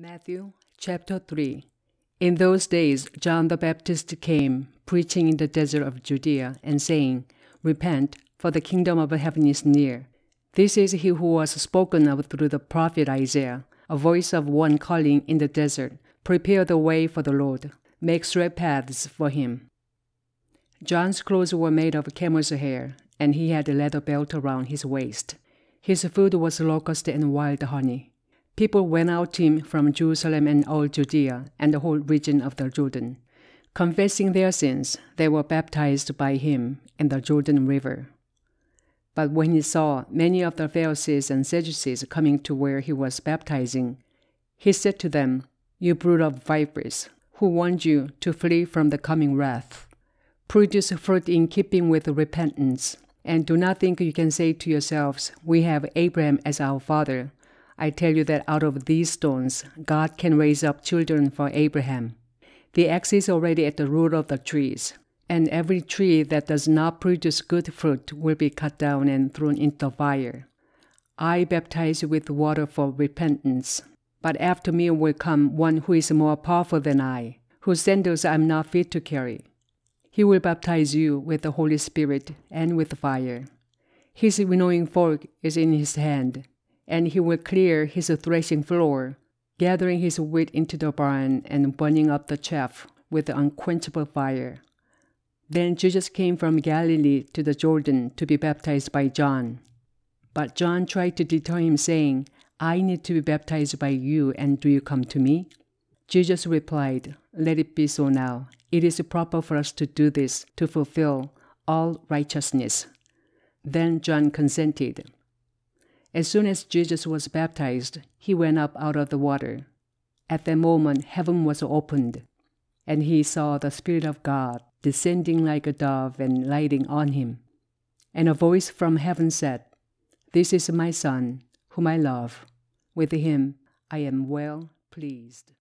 Matthew chapter 3 In those days John the Baptist came, preaching in the desert of Judea, and saying, Repent, for the kingdom of heaven is near. This is he who was spoken of through the prophet Isaiah, a voice of one calling in the desert, Prepare the way for the Lord, make straight paths for him. John's clothes were made of camel's hair, and he had a leather belt around his waist. His food was locust and wild honey. People went out to him from Jerusalem and all Judea and the whole region of the Jordan. Confessing their sins, they were baptized by him in the Jordan River. But when he saw many of the Pharisees and Sadducees coming to where he was baptizing, he said to them, You brood of vipers, who warned you to flee from the coming wrath? Produce fruit in keeping with repentance, and do not think you can say to yourselves, We have Abraham as our father. I tell you that out of these stones, God can raise up children for Abraham. The axe is already at the root of the trees, and every tree that does not produce good fruit will be cut down and thrown into the fire. I baptize you with water for repentance, but after me will come one who is more powerful than I, whose sandals I am not fit to carry. He will baptize you with the Holy Spirit and with fire. His winnowing fork is in his hand and he will clear his threshing floor, gathering his wheat into the barn and burning up the chaff with unquenchable fire. Then Jesus came from Galilee to the Jordan to be baptized by John. But John tried to deter him, saying, I need to be baptized by you, and do you come to me? Jesus replied, Let it be so now. It is proper for us to do this to fulfill all righteousness. Then John consented. As soon as Jesus was baptized, he went up out of the water. At that moment, heaven was opened, and he saw the Spirit of God descending like a dove and lighting on him. And a voice from heaven said, This is my Son, whom I love. With him I am well pleased.